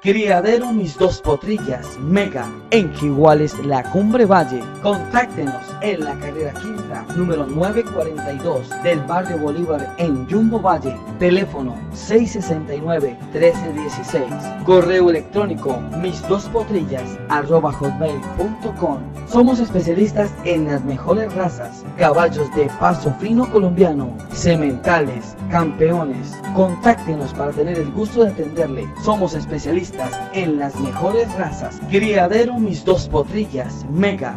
Criadero Mis Dos Potrillas Mega en Quiguales La Cumbre Valle. Contáctenos en la carrera quinta, número 942 del barrio Bolívar en Jumbo Valle. Teléfono 669-1316. Correo electrónico mis dos potrillas arroba hotmail.com. Somos especialistas en las mejores razas, caballos de paso fino colombiano, sementales, campeones. Contáctenos para tener el gusto de atenderle. Somos especialistas en las mejores razas. Criadero Mis Dos Potrillas Mega.